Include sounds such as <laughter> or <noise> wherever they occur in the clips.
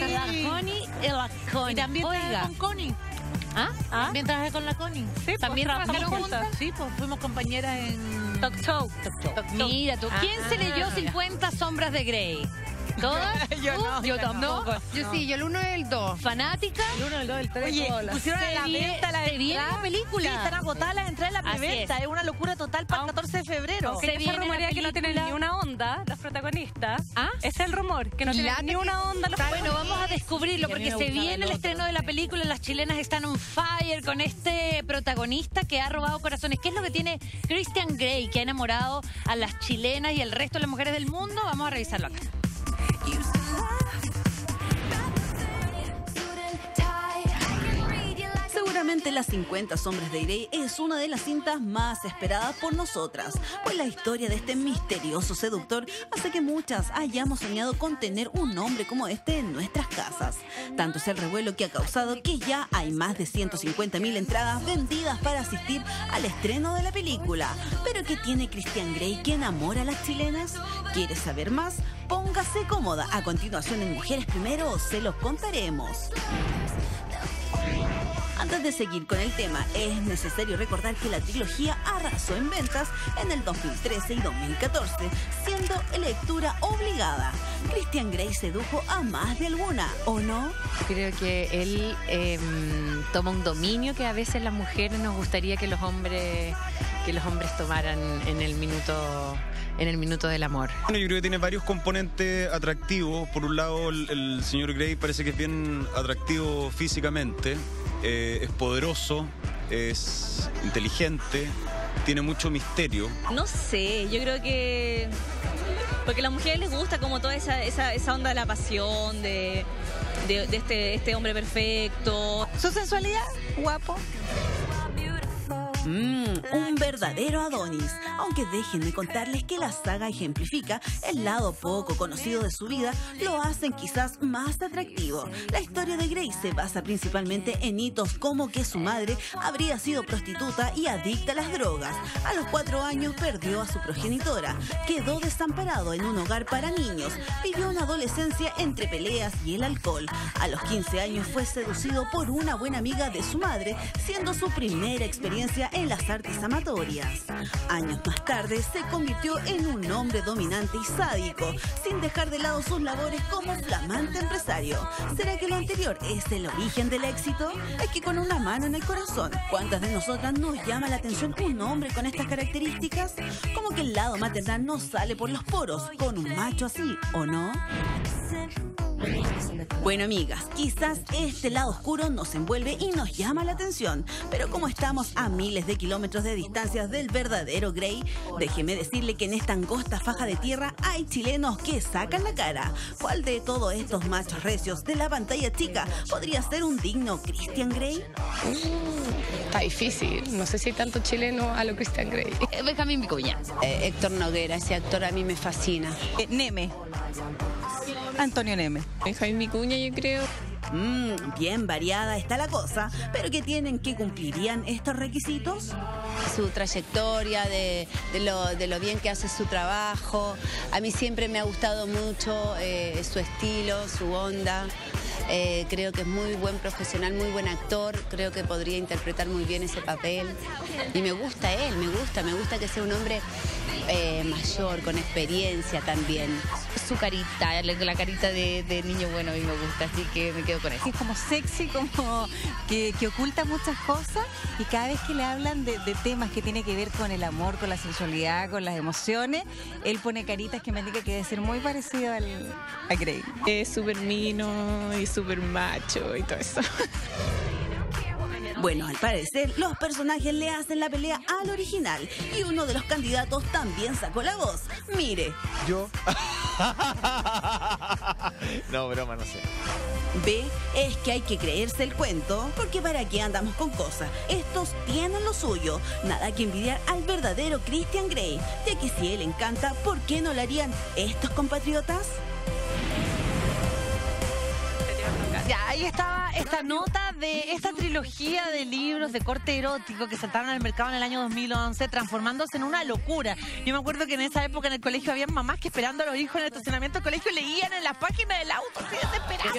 La Connie y la Connie. Y también Oiga. con Connie. ¿Ah? También trabajé con la Connie. pues, También trabajamos trabajamos juntas. Sí, pues fuimos compañeras en Talk show. Talk Show. Mira tú, ¿quién se leyó Ah, 50 sombras de Grey? ¿Todas? <laughs> Yo no, Yo tampoco. Yo sí, yo el uno y el dos. ¿Fanática? El uno, el dos, el tres, Oye, todas pusieron a Se la venta la la película. Sí, están agotadas las entradas de la preventa. es. Es. una locura total para el 14 de febrero. Se Se- viene rumorea que no tienen ni una onda las protagonistas. ¿Ah? Es el rumor, que no tienen ni una onda los Bueno, vamos a descubrirlo porque se viene el estreno de la película. Las chilenas están on fire con este protagonista que ha robado corazones. ¿Qué es lo que tiene Christian Grey que ha enamorado a las chilenas y el resto de las mujeres del mundo? Vamos a revisarlo acá. used to Seguramente Las 50 Sombras de Grey es una de las cintas más esperadas por nosotras, pues la historia de este misterioso seductor hace que muchas hayamos soñado con tener un hombre como este en nuestras casas. Tanto es el revuelo que ha causado que ya hay más de 150.000 entradas vendidas para asistir al estreno de la película. ¿Pero qué tiene Christian Grey que enamora a las chilenas? ¿Quieres saber más? Póngase cómoda. A continuación en Mujeres Primero se los contaremos. Antes de seguir con el tema, es necesario recordar que la trilogía arrasó en ventas en el 2013 y 2014, siendo lectura obligada. Christian Grey sedujo a más de alguna, ¿o no? Creo que él eh, toma un dominio que a veces las mujeres nos gustaría que los hombres que los hombres tomaran en el minuto en el minuto del amor. Bueno, yo creo que tiene varios componentes atractivos. Por un lado, el, el señor Grey parece que es bien atractivo físicamente, eh, es poderoso, es inteligente, tiene mucho misterio. No sé, yo creo que. Porque a las mujeres les gusta como toda esa, esa, esa onda de la pasión, de, de, de este, este hombre perfecto. Su sensualidad, guapo. Mmm, un verdadero Adonis. Aunque déjenme contarles que la saga ejemplifica el lado poco conocido de su vida, lo hacen quizás más atractivo. La historia de Grace se basa principalmente en hitos como que su madre habría sido prostituta y adicta a las drogas. A los cuatro años perdió a su progenitora, quedó desamparado en un hogar para niños, vivió una adolescencia entre peleas y el alcohol. A los 15 años fue seducido por una buena amiga de su madre, siendo su primera experiencia en las artes amatorias. Años más tarde se convirtió en un hombre dominante y sádico, sin dejar de lado sus labores como flamante empresario. ¿Será que lo anterior es el origen del éxito? Es que con una mano en el corazón, ¿cuántas de nosotras nos llama la atención un hombre con estas características? Como que el lado maternal no sale por los poros con un macho así, ¿o no? Bueno, amigas, quizás este lado oscuro nos envuelve y nos llama la atención, pero como estamos a miles de kilómetros de distancia del verdadero Grey, déjeme decirle que en esta angosta faja de tierra hay chilenos que sacan la cara. ¿Cuál de todos estos machos recios de la pantalla chica podría ser un digno Christian Grey? Está difícil. No sé si hay tanto chileno a lo Christian Grey. Eh, Benjamín Vicuña. Eh, Héctor Noguera, ese actor a mí me fascina. Eh, Neme. Antonio Neme. Benjamín Vicuña, yo creo. Mmm, bien variada está la cosa, pero ¿qué tienen que cumplirían estos requisitos? Su trayectoria, de, de lo, de lo bien que hace su trabajo. A mí siempre me ha gustado mucho eh, su estilo, su onda. Eh, creo que es muy buen profesional, muy buen actor. Creo que podría interpretar muy bien ese papel. Y me gusta él, me gusta, me gusta que sea un hombre eh, mayor, con experiencia también. Su carita, la, carita de, de niño bueno a mí me gusta, así que me quedo con eso. Es como sexy, como que, que oculta muchas cosas y cada vez que le hablan de, de temas que tiene que ver con el amor, con la sensualidad, con las emociones, él pone caritas que me indica que debe ser muy parecido al, a Grey. Es súper mino y súper macho y todo eso. Bueno, al parecer, los personajes le hacen la pelea al original y uno de los candidatos también sacó la voz. Mire, Yo. <laughs> no, broma, no sé. ve, es que hay que creerse el cuento, porque para qué andamos con cosas. Estos tienen lo suyo, nada que envidiar al verdadero Christian Grey, ya que si él encanta, ¿por qué no lo harían estos compatriotas? Ahí estaba esta nota de esta trilogía de libros de corte erótico que saltaron al mercado en el año 2011, transformándose en una locura. Yo me acuerdo que en esa época en el colegio había mamás que esperando a los hijos en el estacionamiento del colegio leían en las páginas del auto, así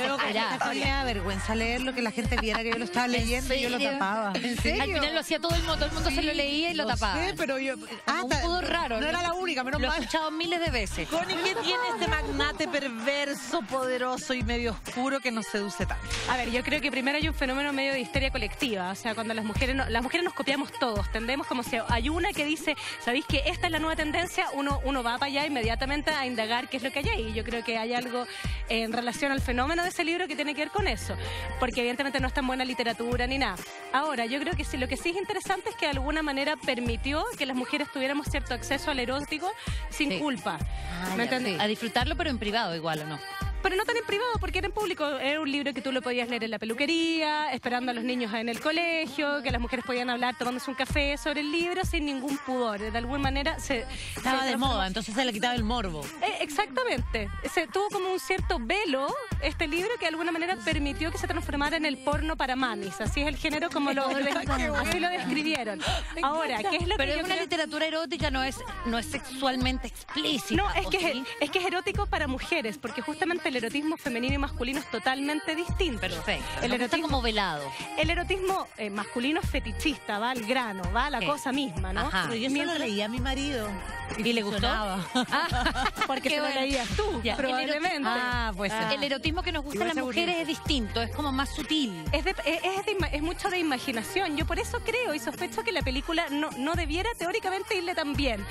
desesperadas. A mí me da vergüenza leerlo, que la gente viera que yo lo <laughs> estaba leyendo y yo lo serio? tapaba. Al final lo hacía todo el mundo, todo el mundo se lo leía y lo tapaba. sé, pero yo... Ah, un pudor raro. No era la única, menos Lo he mal. escuchado miles de veces. Connie, ¿qué <laughs> tiene este magnate perverso, poderoso y medio oscuro que nos seduce tanto? A ver, yo creo que primero hay un fenómeno medio de histeria colectiva. O sea, cuando las mujeres, no- las mujeres nos copiamos todos. Tendemos como si hay una que dice, ¿sabéis que esta es la nueva tendencia? Uno, uno va para allá inmediatamente a indagar qué es lo que hay ahí. Y yo creo que hay algo en relación al fenómeno de ese libro que tiene que ver con eso. Porque evidentemente no es tan buena literatura ni nada. Ahora, yo creo que sí, lo que sí es interesante es que de alguna manera permitió que las mujeres tuviéramos cierto acceso al erótico sin Sí. culpa. Ah, ¿Me ya, sí. A disfrutarlo, pero en privado igual, ¿o no? Pero no tan en privado, porque era en público. Era un libro que tú lo podías leer en la peluquería, esperando a los niños en el colegio, que las mujeres podían hablar tomándose un café sobre el libro sin ningún pudor. De alguna manera se... Estaba se de moda, entonces se le quitaba el morbo. Eh, exactamente. Se tuvo como un cierto velo este libro que de alguna manera permitió que se transformara en el porno para mamis. Así es el género como lo, <laughs> así lo describieron. Ahora, ¿qué es lo Pero que es una creo- literatura erótica, no es, no es sexualmente explícita. No, es ¿o que, sí? es, es que es erótico para mujeres, porque justamente el erotismo femenino y masculino es totalmente distinto. Perfecto. El erotismo, como velado. el erotismo eh, masculino es fetichista, va al grano, va a la cosa misma, ¿no? Ajá. Pero yo eso lo leí a mi marido. ¿Y le gustó? funcionaba. <laughs> Porque se lo leías tú, Ya. probablemente. Ah, pues Ah. el erotismo que nos gusta a las mujeres es distinto, es como más sutil. Es, de- es, de mucho de imaginación. Yo por eso creo y sospecho que la película no, no debiera teóricamente irle tan bien.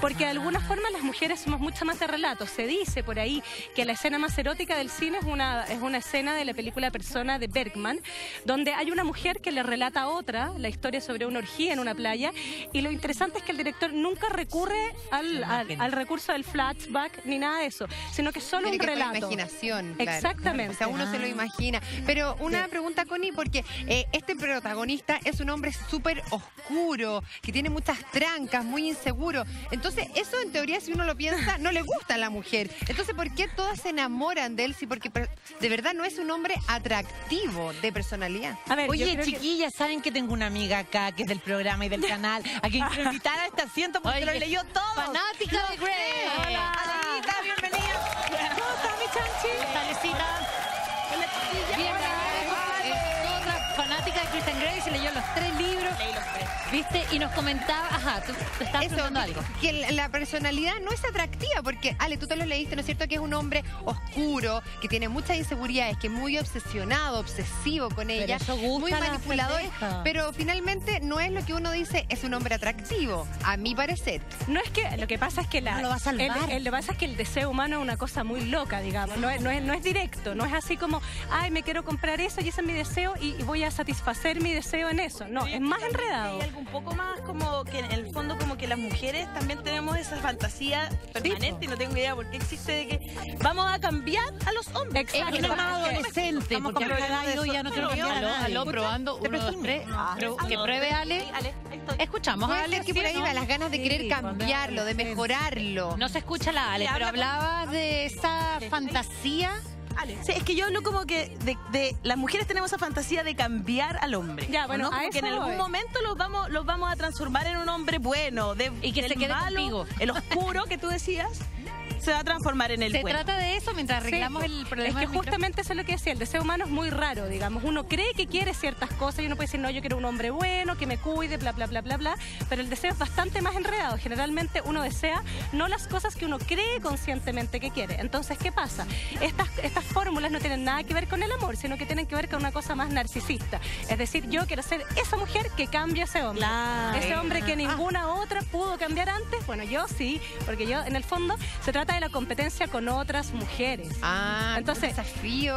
Porque de alguna forma las mujeres somos mucho más de relatos. Se dice por ahí que la escena más erótica del cine es una, es una escena de la película Persona de Bergman, donde hay una mujer que le relata a otra la historia sobre una orgía en una playa. Y lo interesante es que el director nunca recurre al, al- al recurso del flashback ni nada de eso, sino que solo Tiene un que relato. imaginación. claro. Exactamente. O sea, uno se lo imagina. Pero una pregunta, Connie, porque eh, este protagonista es un hombre súper oscuro, que tiene muchas trancas, muy inseguro. Entonces, eso en teoría, si uno lo piensa, no le gusta a la mujer. Entonces, ¿por qué todas se enamoran de él? Si porque de verdad no es un hombre atractivo de personalidad. A ver, Oye, que- chiquillas, ¿saben que tengo una amiga acá que es del programa y del <laughs> canal? A quien quiero invitar a este asiento porque Oye, lo leyó todo. Fanática de Grey. Hola. Adelita, bienvenida. ¿Cómo está mi chanchi? Bienvenida. Es otra fanática de Christian Grey, se leyó los tres libros. ¿Viste? Y nos comentaba, ajá, tú te estabas Eso, preguntando que, algo. que la- personalidad no es atractiva, porque, Ale, tú te lo leíste, ¿no es cierto? Que es un hombre oscuro, que tiene muchas inseguridades, que es muy obsesionado, obsesivo con ella, eso gusta muy manipulador, pero finalmente no es lo que uno dice, es un hombre atractivo, a mi parecer. No es que, lo que pasa es que la, No lo va a salvar. el- el- lo que pasa es que el deseo humano es una cosa muy loca, digamos. No es, no es, no es directo, no es así como, ay, me quiero comprar eso y ese es mi deseo y, y voy a satisfacer mi deseo en eso. No, es más enredado. Hay algo un poco más como que en el fondo como que las mujeres también tenemos esa fantasía permanente y no tengo idea por qué existe de que vamos a cambiar a los hombres. Exacto. Es más Porque- adolescente, Estamos porque problemas yo ya no quiero cambiar Aló, nadie. aló, probando, uno, dos, tres. Pro- Que pruebe Ale. Ale. Escuchamos a Ale. que ¿sí por ahí va las ganas de Sí, querer cambiarlo, de mejorarlo. No se escucha la Ale, Le pero habla- hablabas de esa fantasía. Ale. Sí, es que yo hablo como que de, de- las mujeres tenemos esa fantasía de cambiar al hombre. Ya, bueno, ¿no? Como que en algún voy. momento los vamos, los vamos a transformar en un hombre bueno, de, Y que se quede malo, contigo. el oscuro que tú decías, se va a transformar en el Se bueno. trata de eso mientras arreglamos Sí, el problema. Es que justamente eso es lo que decía, el deseo humano es muy raro, digamos. Uno cree que quiere ciertas cosas y uno puede decir, no, yo quiero un hombre bueno, que me cuide, bla, bla, bla, bla, bla. Pero el deseo es bastante más enredado. Generalmente uno desea no las cosas que uno cree conscientemente que quiere. Entonces, ¿qué pasa? Estas, estas fórmulas no tienen nada que ver con el amor, sino que tienen que ver con una cosa más narcisista. Es decir, yo quiero ser esa mujer que cambia a ese hombre. Claro. Ese hombre que ninguna otra pudo cambiar antes. Bueno, yo sí, porque yo, en el fondo, se trata de la competencia con otras mujeres. Ah, Entonces- desafío.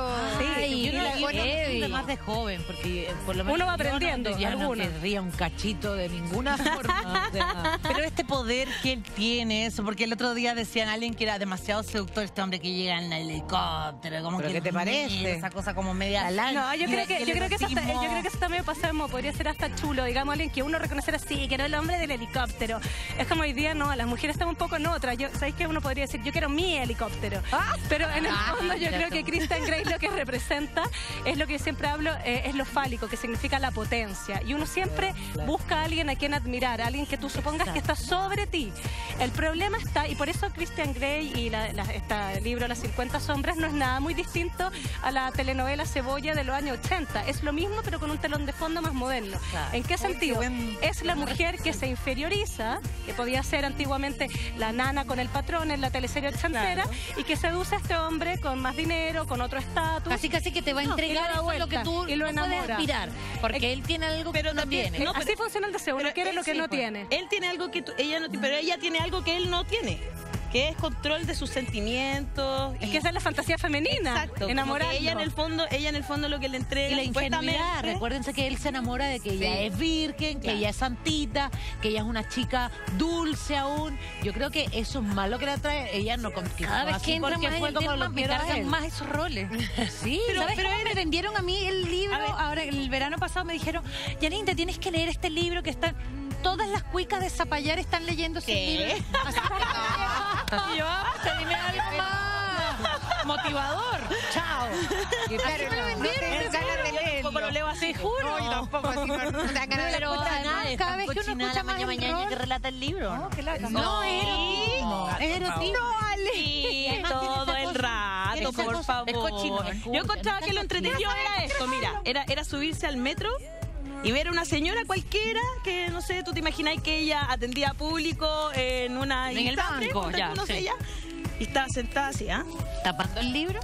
Ay, Yo no la de más de joven, porque eh, por lo menos Uno va yo no- aprendiendo, ya no querría un cachito de ninguna <laughs> forma. pero este poder que él tiene, eso, porque el otro día decían a alguien que era demasiado seductor este hombre que llega en el helicóptero, como ¿Pero que qué te parece? Esa cosa como media No, yo creo que, yo creo que eso está, yo creo que que eso está medio pasado de moda. Podría ser hasta chulo, digamos, alguien que uno reconociera así, que era el hombre del helicóptero. Es como hoy día, no, las mujeres están un poco en otra. Yo, ¿Sabéis que uno podría decir, yo quiero mi helicóptero. Pero en el Ah, fondo yo creo que Christian Grey lo que representa es lo que siempre hablo, eh, es lo fálico, que significa la potencia. Y uno siempre busca a alguien a quien admirar, a alguien que tú supongas que está sobre ti. El problema está, y por eso Christian Grey y la, la- este libro Las 50 sombras no es nada muy distinto a la telenovela Cebolla de los años 80. Es lo mismo, pero con un telón de fondo más moderno. ¿En qué sentido? Es la mujer que se inferioriza, que podía ser antiguamente la nana con el patrón en la teleserie ochentera, y que seduce a este hombre con más dinero, con otro estatus. Casi casi que te va a No, entregar y lo que tú y lo no puedes aspirar. Porque él tiene algo que Pero tú no también- tienes. no, Así pero- funciona el deseo, uno quiere él lo que sí, no pues. tiene. Él tiene algo que tú- ella no tiene, pero ella tiene algo que él no tiene, que es control de sus sentimientos. Es y- que esa es la fantasía femenina. Exacto, que ella en el fondo, ella en el fondo lo que le entrega Y la ingenuidad, recuérdense que él se enamora de que ella es virgen, que ella es santita, que ella es una chica dulce aún. Yo creo que eso es malo que la trae. Ella no conquistó Cada vez que entra porque más en fue el como lo me cargan más esos roles. <laughs> Sí, Pero, ¿sabes pero cómo me vendieron a mí el libro? Ver. Ahora, el verano pasado me dijeron, Janine, te tienes que leer este libro que están... Todas las cuicas de Zapallar están leyendo ese ¿Qué? <laughs> libro. Así que- Y yo, "Ah, dime algo más motivador. Chao. Y no, no te dan ganas de Yo leerlo. tampoco lo leo así. No, yo tampoco, así no, no te dan ganas de Pero leerlo. además, cada vez que uno escucha más rol- que relata el libro. No, que la- erotismo. Sí, todo el rato, por favor. Yo encontraba que lo entretenido era esto, mira, era subirse al metro y ver a una señora cualquiera que, no sé, tú te imagináis que ella atendía a público en una En el banco, ya, sé, ya, y estaba sentada así, ¿ah? ¿Tapando el libro?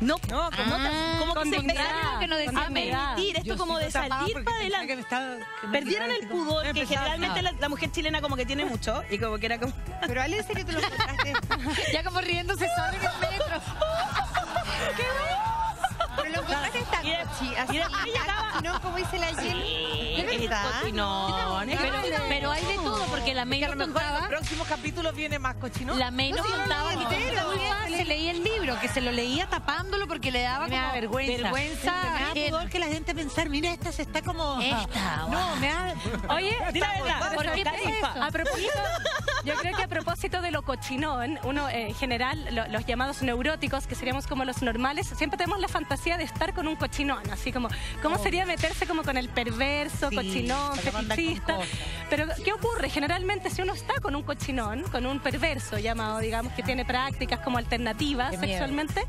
No, no, como, Ah, como que con se dignidad, empezaron que no decía permitir esto como de salir para adelante. Perdieron el pudor, que generalmente la, la mujer chilena como que tiene mucho, y como que era como... <laughs> Pero Ale, en serio, tú lo <laughs> encontraste. Ya como riéndose sola en el metro. <laughs> Pero lo encontraste tan Y de- cochi, así, no como dice la Jenny. ¿De verdad? es Pero, pero hay de todo, porque la May Que nos mejor en los contaba... próximos capítulos viene más cochino. La May nos No, no contaba que fácil leía el libro, que se lo leía tapándolo porque le daba como vergüenza. vergüenza Me da que la gente pensar, mira, esta se está como... Esta, No, me da... Oye, <laughs> ¿por qué. A propósito, yo creo que a propósito de lo cochinón, uno eh, en general, lo- los llamados neuróticos, que seríamos como los normales, siempre tenemos la fantasía de estar con un cochinón, así como, ¿cómo sería meterse como con el perverso, Sí, cochinón, fetichista? Pero, ¿qué ocurre? Generalmente, si uno está con un cochinón, con un perverso llamado, digamos, que tiene prácticas como alternativas sexualmente,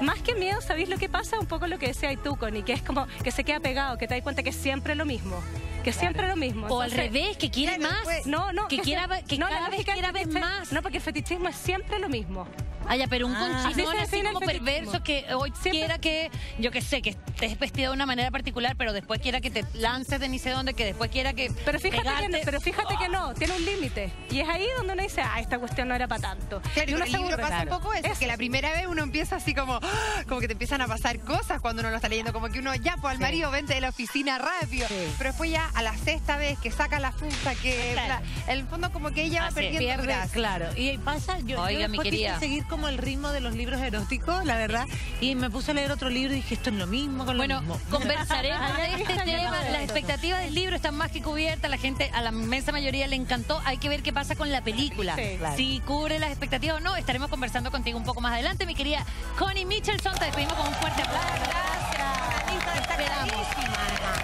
más que miedo, ¿sabéis lo que pasa? Un poco lo que decía tú, Connie, que es como que se queda pegado, que te das cuenta que es siempre lo mismo. Que siempre lo mismo. O al Entonces, revés, que quiere claro, más. pues, no, no. Que se- quiera ver- que no, cada vez quiera ver más. No, porque el fetichismo es siempre lo mismo. Ah, ya, pero un Ah. conchinón Así así como perverso que hoy quiera que, yo que sé, que estés vestida de una manera particular, pero después quiera que te lances de ni sé dónde, que después quiera que Pero fíjate, que, no, pero fíjate que no, tiene un límite. Y es ahí donde uno dice, ah, esta cuestión no era para tanto. Claro, y uno el libro pasa un poco eso, Eso. que la primera vez uno empieza así como, ¡ah! como que te empiezan a pasar cosas cuando uno lo está leyendo, como que uno ya, pues al marido vente de la oficina rápido, pero después ya a la sexta vez que saca la fusta, que Claro. la- en el fondo como que ella va Así, perdiendo pierde, gracia. claro. Y pasa, yo, yo Oiga, mi después quise querida. seguir como el ritmo de los libros eróticos, la verdad, y me puse a leer otro libro y dije, esto es lo mismo con lo Bueno, mismo. <laughs> conversaremos de este tema. Las expectativas del libro están más que cubiertas. La gente, a la inmensa mayoría le encantó. Hay que ver qué pasa con la película. Sí, claro. Si cubre las expectativas o no, estaremos conversando contigo un poco más adelante. Mi querida Connie Michelson, te despedimos con un fuerte aplauso. Gracias. Esperamos.